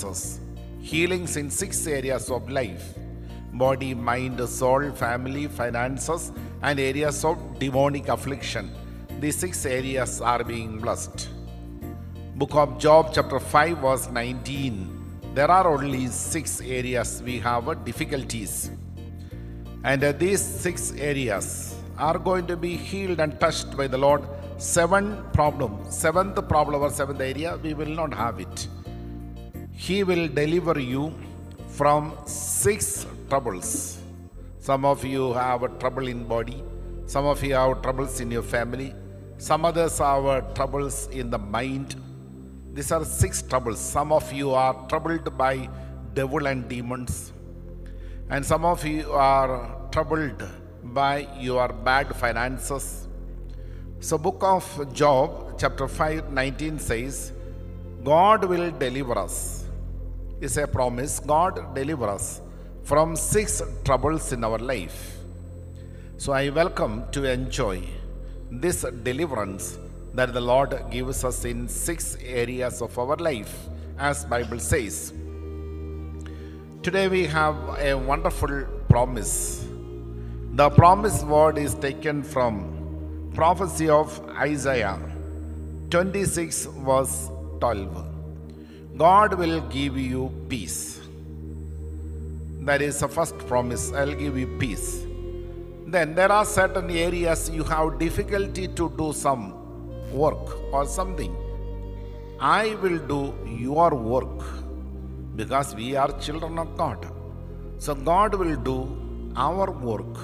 promises healings in six areas of life body, mind, soul, family, finances, and areas of demonic affliction. These six areas are being blessed. Book of Job, chapter 5, verse 19. There are only six areas we have difficulties. And these six areas are going to be healed and touched by the Lord. Seven problem, seventh problem or seventh area, we will not have it. He will deliver you from six troubles. Some of you have a trouble in body, some of you have troubles in your family, some others have troubles in the mind. These are six troubles. Some of you are troubled by devil and demons, and some of you are troubled by your bad finances. So, book of Job, chapter 5, 19 says, God will deliver us. Is a promise. God deliver us from six troubles in our life. So I welcome to enjoy this deliverance that the Lord gives us in six areas of our life, as Bible says. Today we have a wonderful promise. The promise word is taken from prophecy of Isaiah 26 verse 12. God will give you peace. That is the first promise. I'll give you peace. Then there are certain areas you have difficulty to do some work or something. I will do your work because we are children of God. So God will do our work.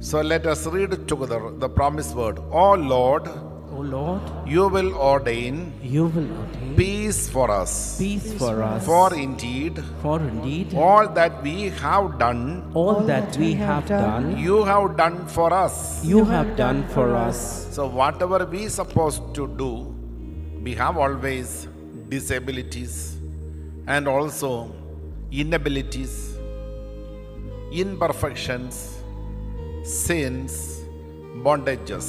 So let us read together the promise word. Oh Lord, O Lord, you will ordain you will ordain peace for us. peace for us. For indeed, For indeed, all that we have done, all that we have done, you have done for us. you have done for us. So, whatever we supposed to do, we have always disabilities and also inabilities, imperfections, sins, bondages.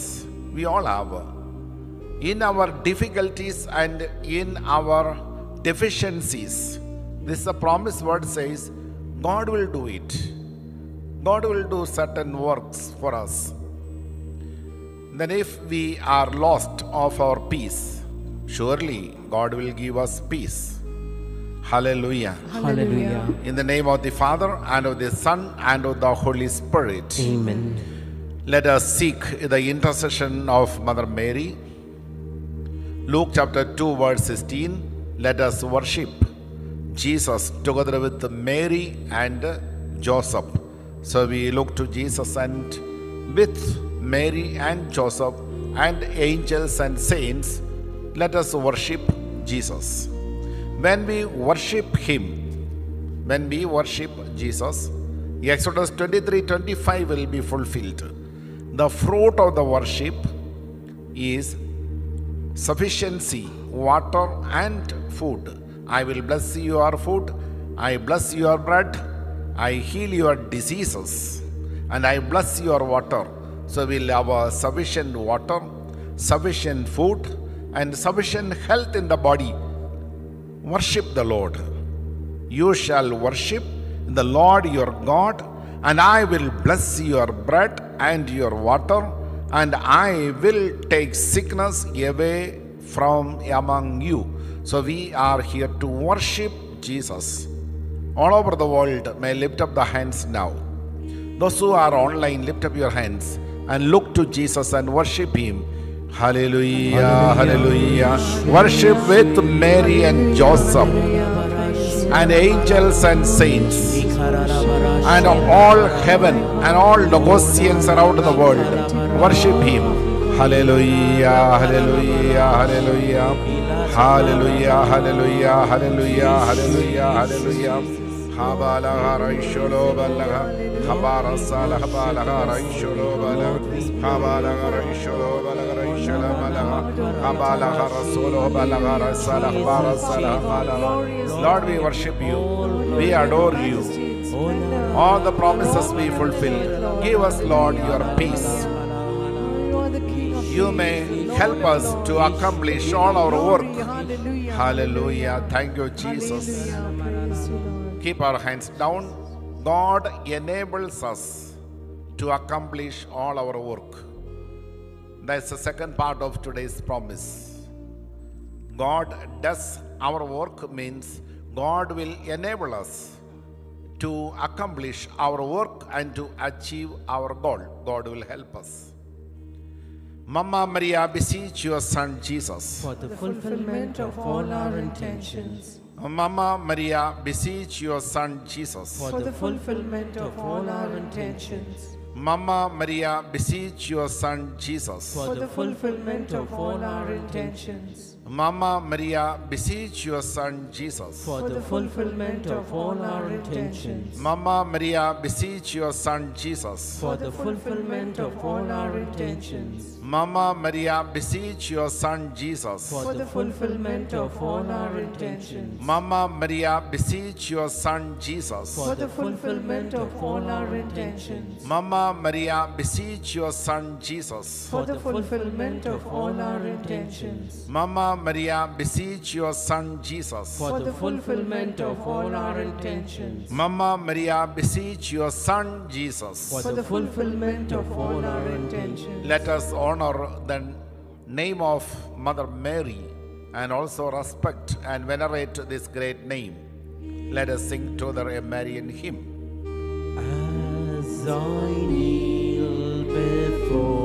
We all have. In our difficulties and in our deficiencies, this is a promise word says, God will do it. God will do certain works for us. Then, if we are lost of our peace, surely God will give us peace. Hallelujah. Hallelujah. In the name of the Father, and of the Son, and of the Holy Spirit. Amen. Let us seek the intercession of Mother Mary. Luke chapter 2, verse 16. Let us worship Jesus together with Mary and Joseph. So we look to Jesus and with Mary and Joseph and angels and saints, let us worship Jesus. When we worship Him, when we worship Jesus, Exodus 23 25 will be fulfilled. The fruit of the worship is sufficiency, water, and food. I will bless your food, I bless your bread, I heal your diseases, and I bless your water. So we'll have sufficient water, sufficient food, and sufficient health in the body. Worship the Lord. You shall worship the Lord your God, and I will bless your bread and your water, and I will take sickness away from among you. So we are here to worship Jesus. All over the world, may lift up the hands now. Those who are online, lift up your hands and look to Jesus and worship Him. Hallelujah, hallelujah. Worship with Mary and Joseph and angels and saints and all heaven and all Logosians around the world. Worship Him. Hallelujah, hallelujah, hallelujah. Hallelujah, hallelujah, hallelujah, hallelujah, hallelujah. Habalaha Raisholo Balaha Habara Salah Balaha Raisholo Balaha Habalaha Raisholo Balaha Raishala Balaha Habalaha Rasolo Balaha Rasalah Bara Salah Balaha Lord, we worship you. We adore you. All the promises we fulfill. Give us, Lord, your peace. You may help us to accomplish all our work. Hallelujah. Thank you, Jesus. Keep our hands down. God enables us to accomplish all our work. That's the second part of today's promise. God does our work means God will enable us to accomplish our work and to achieve our goal. God will help us. Mama Maria, beseech your son Jesus. For the The fulfillment of all our intentions. Mama Maria, beseech your son Jesus. For the fulfillment of all our intentions. Mama Maria, beseech your son Jesus. For the fulfillment of all our intentions. Mama Maria, beseech your son Jesus. For the fulfillment of all our intentions. Mama Maria, beseech your son Jesus. For the fulfillment of all our intentions. Mama Maria, beseech your son Jesus. For the fulfillment of all our intentions. Mama Maria, beseech your son Jesus. For the fulfillment of all our intentions. Mama Maria, beseech your son Jesus. For the fulfillment of all our intentions. Mama Maria, beseech your son Jesus. For the fulfillment of all our intentions. Mama Maria, beseech your son Jesus. For the fulfillment of all our intentions. Let us honor the name of Mother Mary and also respect and venerate this great name. Let us sing together a Marian hymn. As I kneel before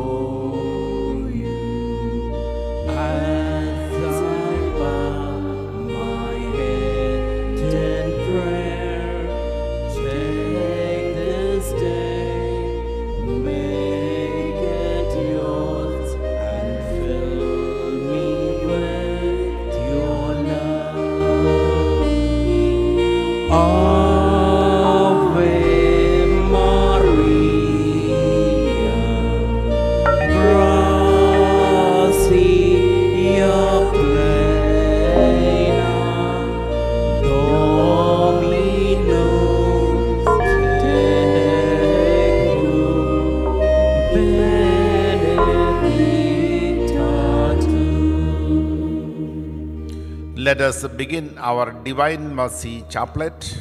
Let us begin our Divine Mercy Chaplet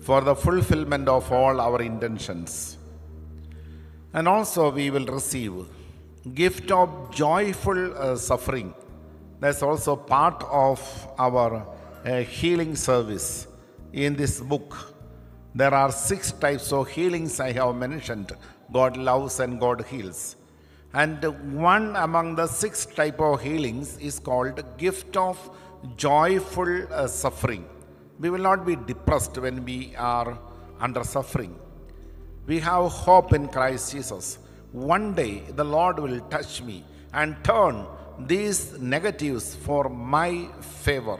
for the fulfillment of all our intentions. And also we will receive gift of joyful uh, suffering. That's also part of our uh, healing service in this book. There are six types of healings I have mentioned. God loves and God heals. And one among the six type of healings is called gift of joyful uh, suffering. We will not be depressed when we are under suffering. We have hope in Christ Jesus. One day the Lord will touch me and turn these negatives for my favor.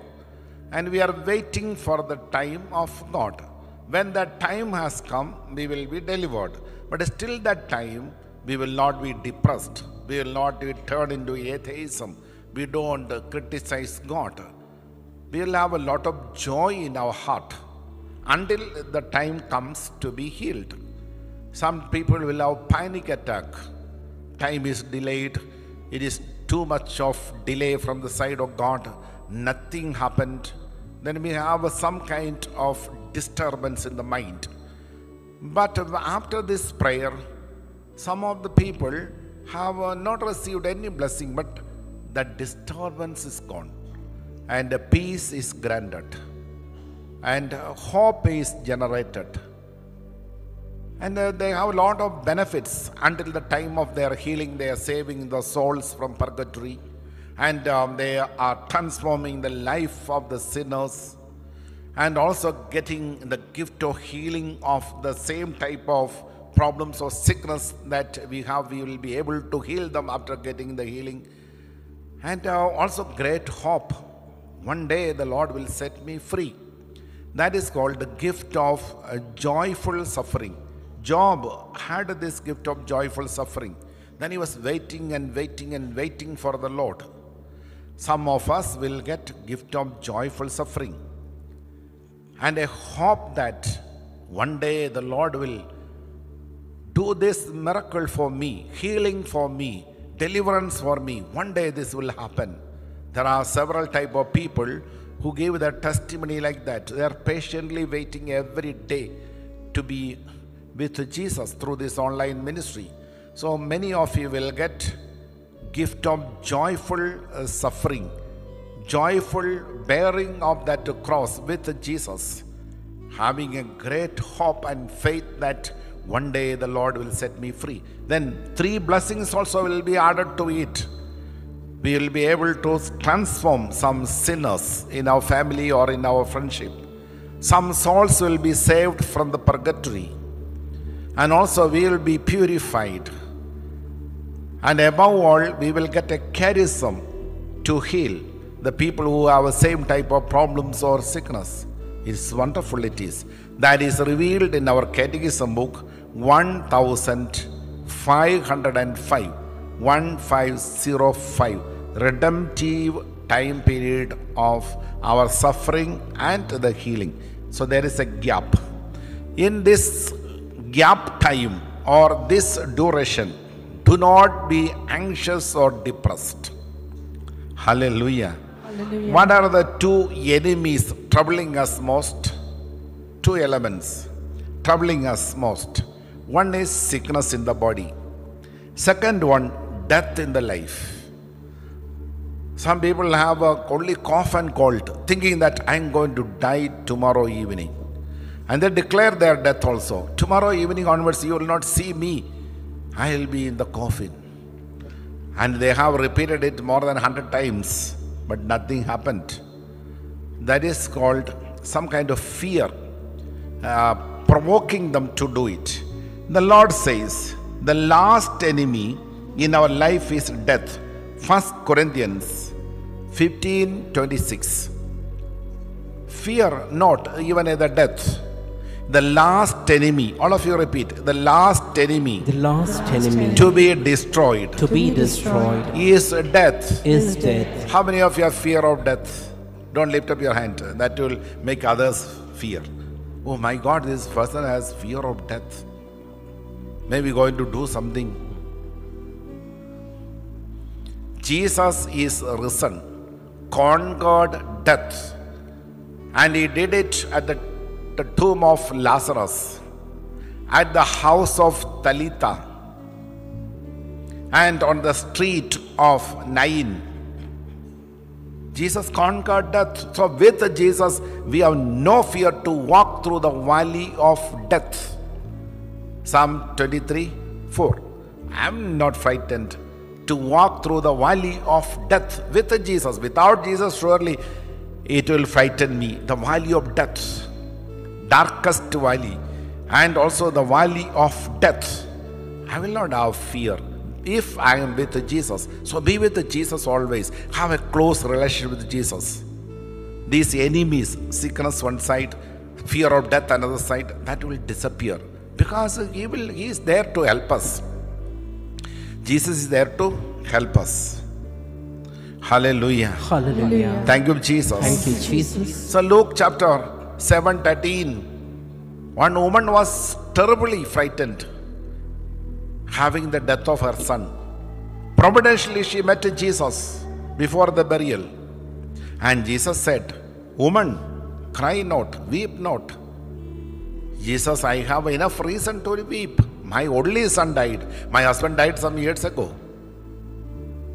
And we are waiting for the time of God. When that time has come, we will be delivered. But still, that time, we will not be depressed. We will not be turned into atheism. We don't criticize God. We will have a lot of joy in our heart until the time comes to be healed. Some people will have panic attack. Time is delayed. It is too much of delay from the side of God. Nothing happened. Then we have some kind of disturbance in the mind. But after this prayer, some of the people have not received any blessing, but the disturbance is gone, and peace is granted, and hope is generated. And uh, they have a lot of benefits until the time of their healing. They are saving the souls from purgatory and um, they are transforming the life of the sinners and also getting the gift of healing of the same type of problems or sickness that we have. We will be able to heal them after getting the healing. And uh, also great hope. One day the Lord will set me free. That is called the gift of uh, joyful suffering. Job had this gift of joyful suffering. Then he was waiting and waiting and waiting for the Lord. Some of us will get gift of joyful suffering. And I hope that one day the Lord will do this miracle for me, healing for me, deliverance for me. One day this will happen. There are several type of people who give their testimony like that. They are patiently waiting every day to be with Jesus through this online ministry. So many of you will get gift of joyful uh, suffering, joyful bearing of that cross with Jesus, having a great hope and faith that one day the Lord will set me free. Then three blessings also will be added to it we will be able to transform some sinners in our family or in our friendship. Some souls will be saved from the purgatory, and also we will be purified. And above all, we will get a charism to heal the people who have the same type of problems or sickness. It's wonderful, it is. That is revealed in our catechism book 1505. 1505 redemptive time period of our suffering and the healing. So there is a gap. In this gap time or this duration do not be anxious or depressed. Hallelujah. Hallelujah. what are the two enemies troubling us most? Two elements troubling us most one is sickness in the body second one death in the life some people have a only cough and cold, thinking that I'm going to die tomorrow evening. And they declare their death also. Tomorrow evening onwards, you will not see me. I will be in the coffin. And they have repeated it more than 100 times, but nothing happened. That is called some kind of fear, uh, provoking them to do it. The Lord says, the last enemy in our life is death. 1 Corinthians 15 26. Fear not even at the death. The last enemy, all of you repeat, the last enemy The last enemy to be destroyed to be destroyed is death. is death. How many of you have fear of death? Don't lift up your hand. That will make others fear. Oh my God, this person has fear of death. Maybe going to do something. Jesus is risen, conquered death, and he did it at the, the tomb of Lazarus, at the house of Talitha, and on the street of Nain. Jesus conquered death. So, with Jesus, we have no fear to walk through the valley of death. Psalm 23 4. I am not frightened to walk through the valley of death with Jesus. Without Jesus, surely it will frighten me. The valley of death, darkest valley, and also the valley of death. I will not have fear if I am with Jesus. So be with Jesus always. Have a close relationship with Jesus. These enemies, sickness one side, fear of death another side, that will disappear because he will he is there to help us. Jesus is there to help us. Hallelujah. Hallelujah. Thank you, Jesus. Thank you, Jesus. So Luke chapter 7 13. One woman was terribly frightened, having the death of her son. Providentially, she met Jesus before the burial. And Jesus said, Woman, cry not, weep not. Jesus, I have enough reason to weep. My only son died. My husband died some years ago.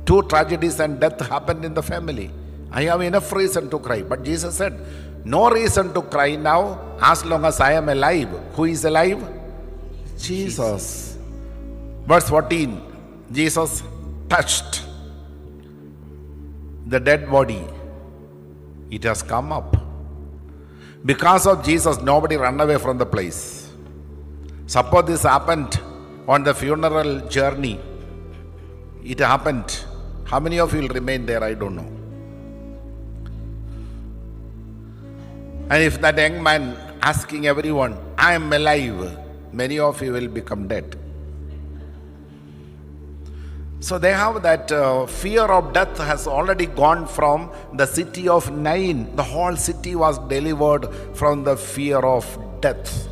Two tragedies and death happened in the family. I have enough reason to cry. But Jesus said, No reason to cry now as long as I am alive. Who is alive? Jesus. Verse 14 Jesus touched the dead body. It has come up. Because of Jesus, nobody ran away from the place. Suppose this happened on the funeral journey. It happened. How many of you will remain there? I don't know. And if that young man asking everyone, I am alive, many of you will become dead. So they have that uh, fear of death has already gone from the city of Nain. The whole city was delivered from the fear of death.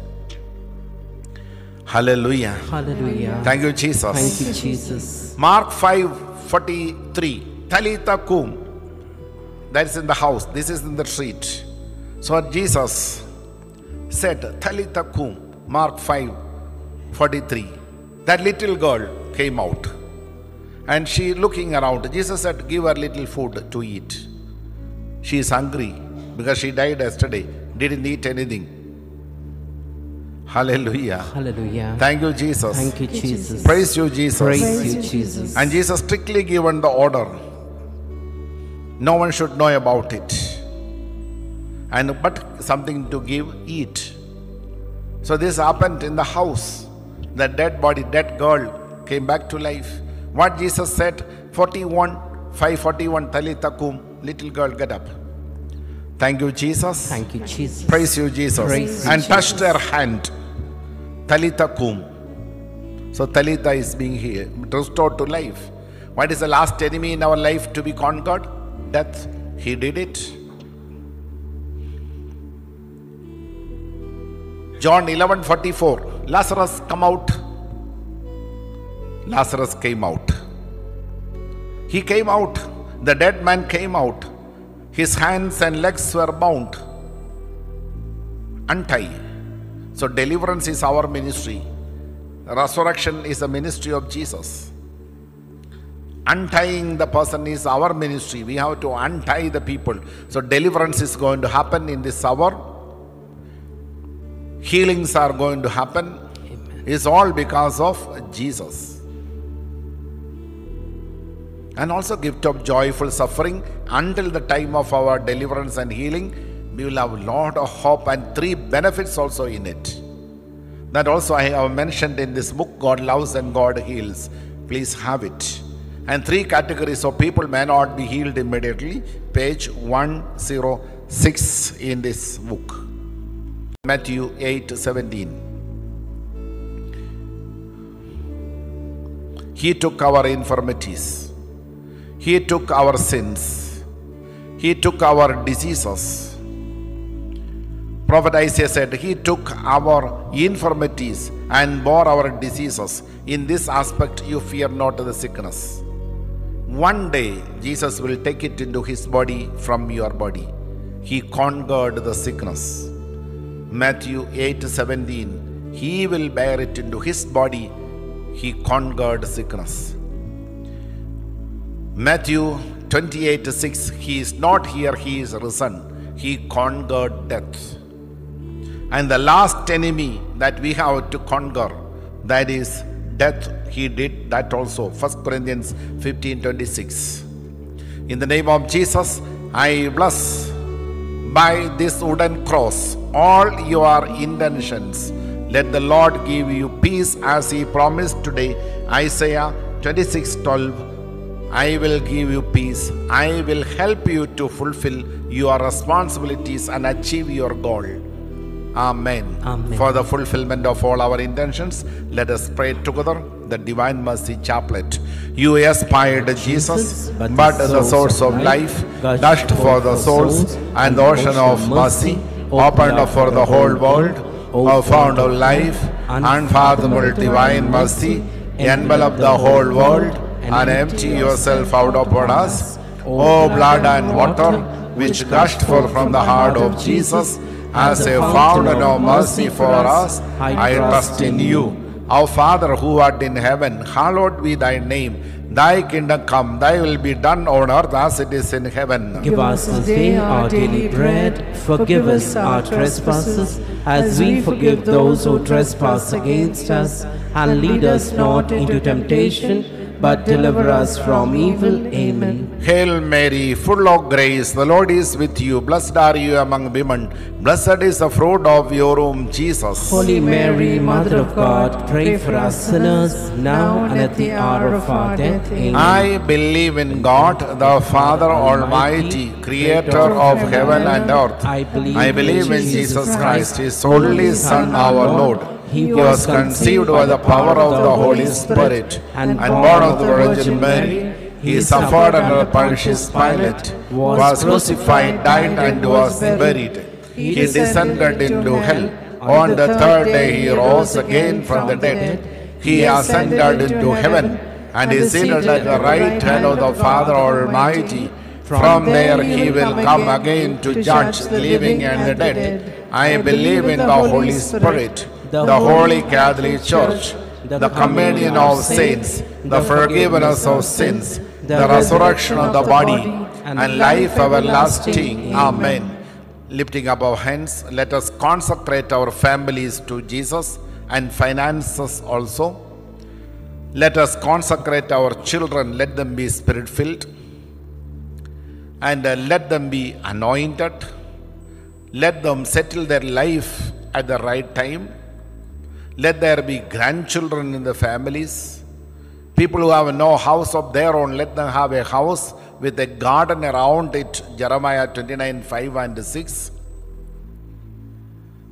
Hallelujah. Hallelujah. Thank you, Jesus. Thank you, Jesus. Mark 5 43. Talitha cum. That is in the house. This is in the street. So Jesus said, Talitha kum, Mark 5 43. That little girl came out and she looking around. Jesus said, Give her little food to eat. She is hungry because she died yesterday, didn't eat anything. Hallelujah. Hallelujah. Thank you, Jesus. Thank you, Jesus. Praise you, Jesus. Praise you, Jesus. And Jesus strictly given the order. No one should know about it. And but something to give, eat. So this happened in the house. The dead body, dead girl came back to life. What Jesus said, 41, 541, Talitha kum, little girl, get up. Thank you, Jesus. Thank you, Jesus. Praise you, Jesus. Praise you, and Jesus. touched her hand. Talitha kum. So Talitha is being here, restored to life. What is the last enemy in our life to be conquered? Death. He did it. John 11 44. Lazarus come out. Lazarus came out. He came out. The dead man came out. His hands and legs were bound. Untie. So, deliverance is our ministry. Resurrection is the ministry of Jesus. Untying the person is our ministry. We have to untie the people. So, deliverance is going to happen in this hour. Healings are going to happen. It's all because of Jesus. And also, gift of joyful suffering until the time of our deliverance and healing. We will have a lot of hope and three benefits also in it. That also I have mentioned in this book, God Loves and God Heals. Please have it. And three categories of people may not be healed immediately. Page 106 in this book. Matthew 8 17. He took our infirmities, He took our sins, He took our diseases. Prophet Isaiah said, He took our infirmities and bore our diseases. In this aspect, you fear not the sickness. One day, Jesus will take it into His body from your body. He conquered the sickness. Matthew 8 17. He will bear it into His body. He conquered sickness. Matthew 28 6. He is not here, He is risen. He conquered death. And the last enemy that we have to conquer, that is death, he did that also. 1 Corinthians 15 26. In the name of Jesus, I bless by this wooden cross all your intentions. Let the Lord give you peace as he promised today. Isaiah 26 12. I will give you peace. I will help you to fulfill your responsibilities and achieve your goal. Amen. Amen. For the fulfillment of all our intentions, let us pray together the Divine Mercy Chaplet. You aspired Jesus, but the source of life, gushed for the souls, and the ocean of mercy, opened up for the whole world, O fount of life, and unfathomable divine mercy, envelop the whole world, and empty yourself out upon us. O blood and water, which gushed forth from the heart of Jesus, as a fountain of mercy for us, I trust in you. Our Father who art in heaven, hallowed be thy name. Thy kingdom come, thy will be done on earth as it is in heaven. Give us this day our daily bread. Forgive us our trespasses, as we forgive those who trespass against us. And lead us not into temptation, but deliver us from evil. Amen. Hail Mary, full of grace, the Lord is with you. Blessed are you among women. Blessed is the fruit of your womb, Jesus. Holy Mary, Mother of God, pray for us sinners, now and at the hour of our death. Amen. I believe in God, the Father Almighty, creator of heaven and earth. I believe I believe in Jesus Christ, his only Son, our Lord. He was conceived by the power of the Holy Spirit and born of the Virgin Mary. He suffered under Pontius Pilate, was crucified, died, and was buried. He descended into hell. On the third day he rose again from the dead. He ascended into heaven and is seated at the right hand of the Father Almighty. From there he will come again to judge the living and the dead. I believe in the Holy Spirit, the Holy Catholic Church, the communion of saints, the forgiveness of sins, the resurrection of the body, and life everlasting. Amen. Lifting up our hands, let us consecrate our families to Jesus and finances also. Let us consecrate our children, let them be spirit filled and uh, let them be anointed. Let them settle their life at the right time. Let there be grandchildren in the families. People who have no house of their own, let them have a house with a garden around it. Jeremiah 29 5 and 6.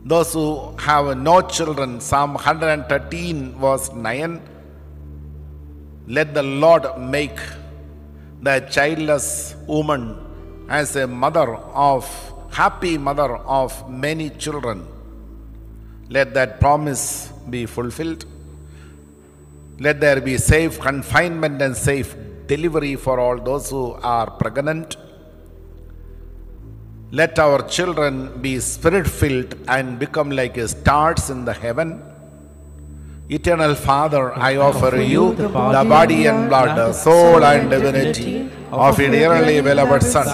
Those who have no children, Psalm 113, verse 9. Let the Lord make the childless woman as a mother of, happy mother of many children. Let that promise be fulfilled. Let there be safe confinement and safe delivery for all those who are pregnant. Let our children be spirit filled and become like stars in the heaven. Eternal Father, I offer you the body and blood, soul and divinity of your dearly beloved Son,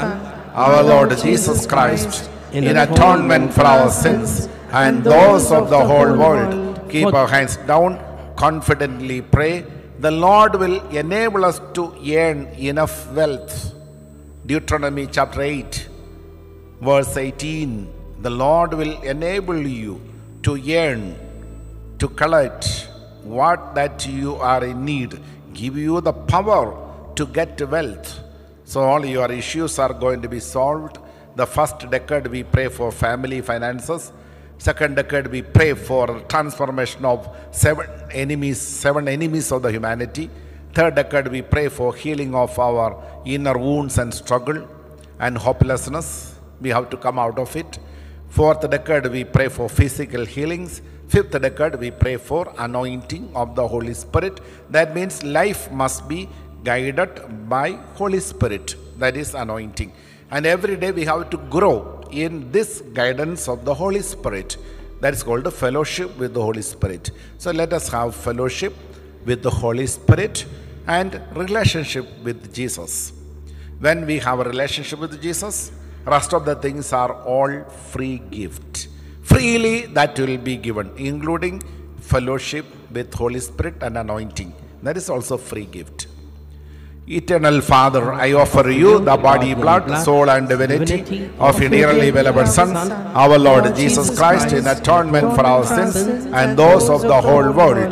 our Lord Jesus Christ, in atonement for our sins and those of the whole world. Keep our hands down, confidently pray. The Lord will enable us to earn enough wealth. Deuteronomy chapter 8, verse 18. The Lord will enable you to earn to collect what that you are in need, give you the power to get wealth. So all your issues are going to be solved. The first decade we pray for family finances. Second decade we pray for transformation of seven enemies, seven enemies of the humanity. Third decade we pray for healing of our inner wounds and struggle and hopelessness. We have to come out of it. Fourth decade we pray for physical healings. Fifth decade, we pray for anointing of the Holy Spirit. That means life must be guided by Holy Spirit. That is anointing. And every day we have to grow in this guidance of the Holy Spirit. That is called the fellowship with the Holy Spirit. So let us have fellowship with the Holy Spirit and relationship with Jesus. When we have a relationship with Jesus, rest of the things are all free gift freely that will be given including fellowship with holy spirit and anointing that is also free gift eternal father i offer you the body blood soul and divinity of your dearly beloved son our lord jesus christ in atonement for our sins and those of the whole world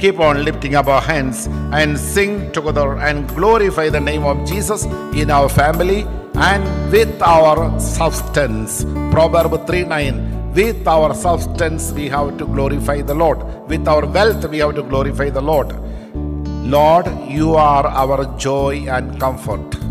keep on lifting up our hands and sing together and glorify the name of Jesus in our family and with our substance. Proverb 3 9. With our substance, we have to glorify the Lord. With our wealth, we have to glorify the Lord. Lord, you are our joy and comfort.